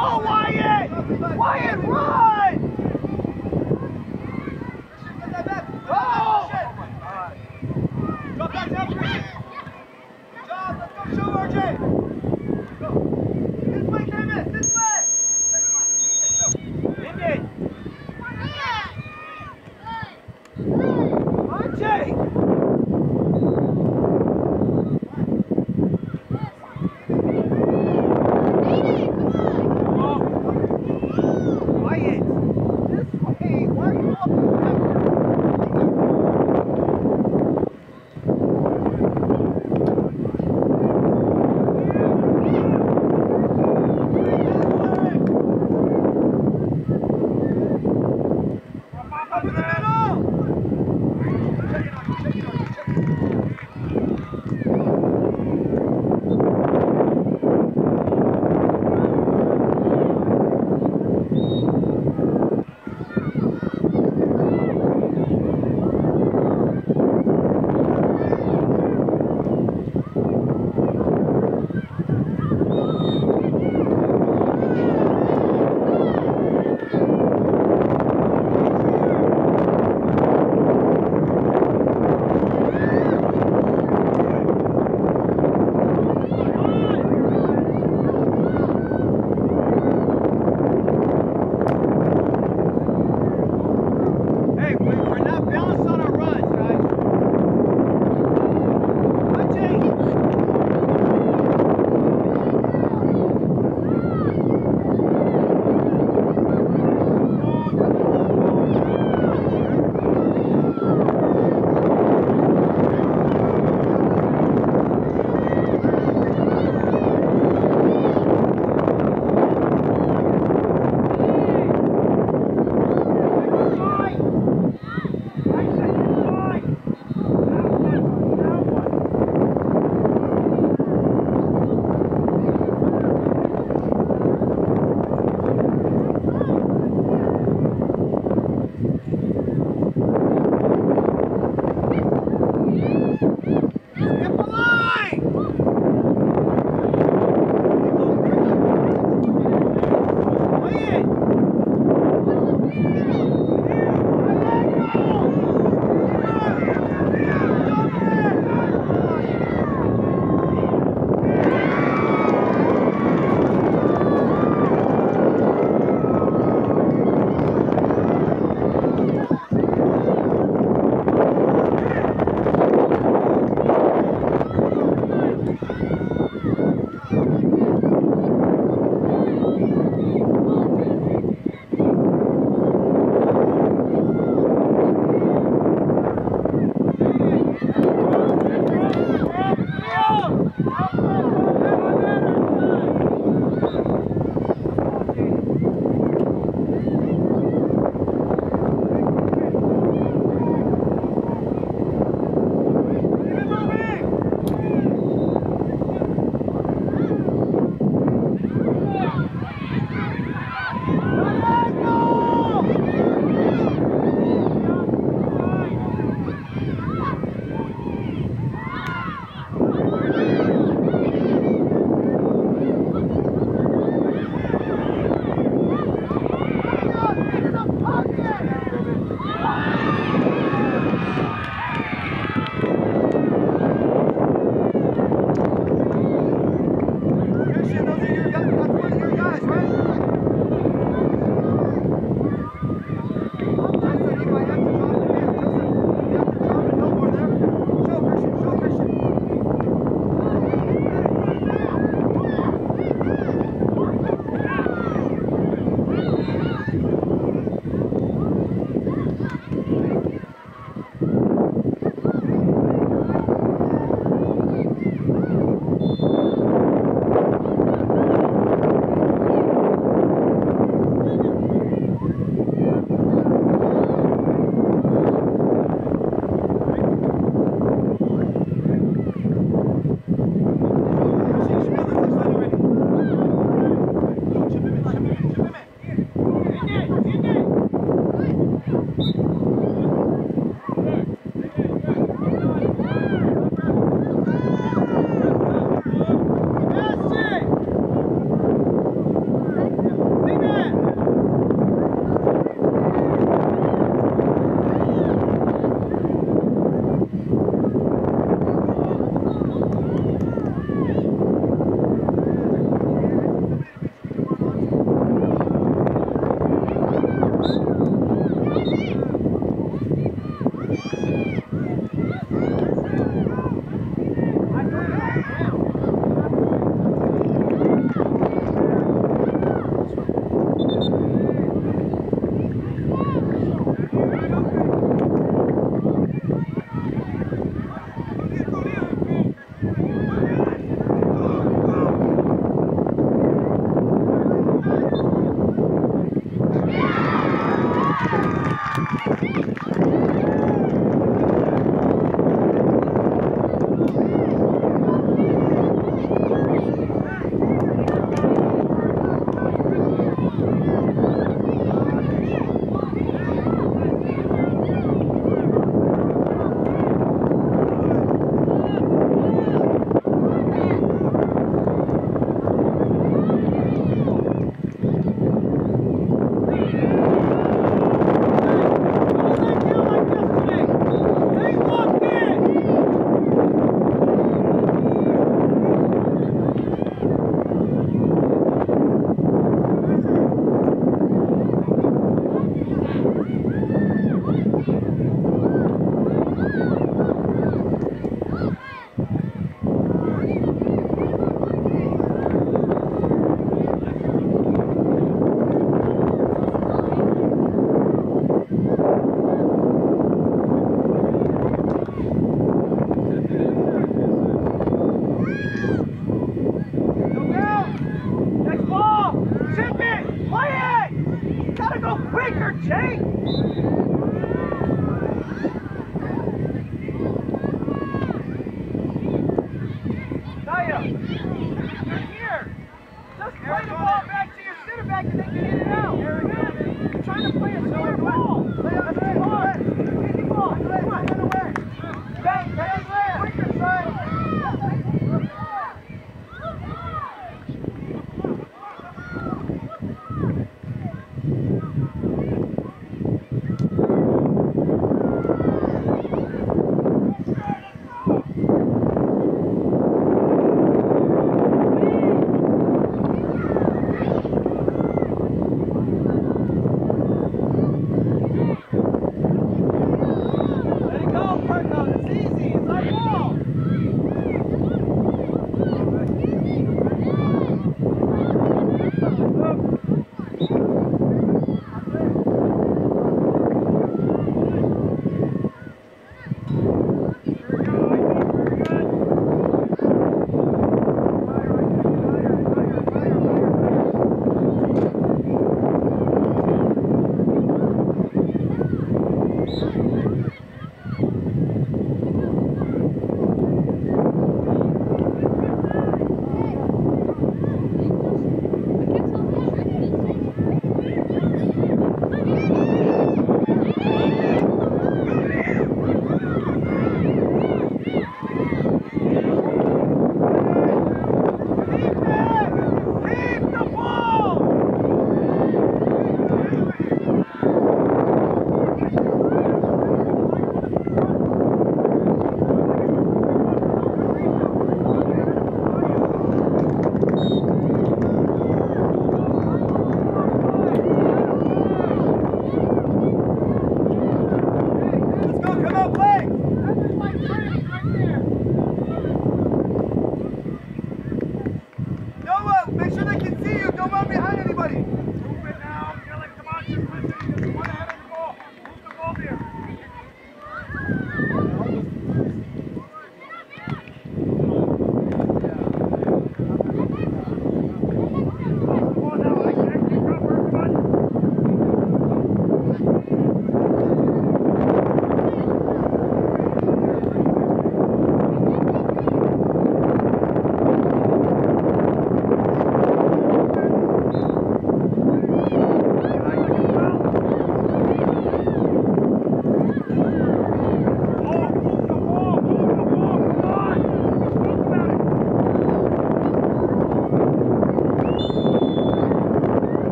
Oh, Wyatt! Wyatt, run!